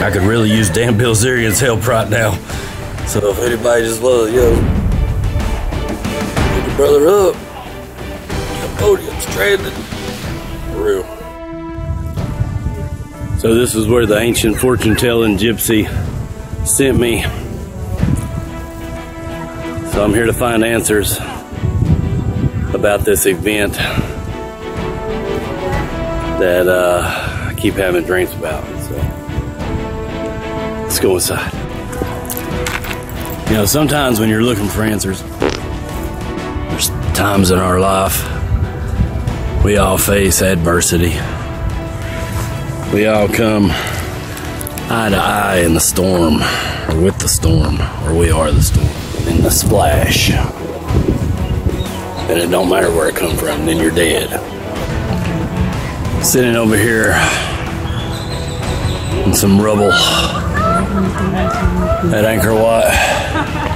I could really use Dan Bilzerian's help right now. So if anybody just loves, yo, pick your brother up. Podium stranded. For real. So this is where the ancient fortune telling gypsy sent me. So I'm here to find answers about this event that uh, I keep having dreams about. Let's go inside. You know, sometimes when you're looking for answers, there's times in our life we all face adversity. We all come eye to eye in the storm, or with the storm, or we are the storm, in the splash. And it don't matter where it come from, then you're dead. Sitting over here in some rubble at Anchor what?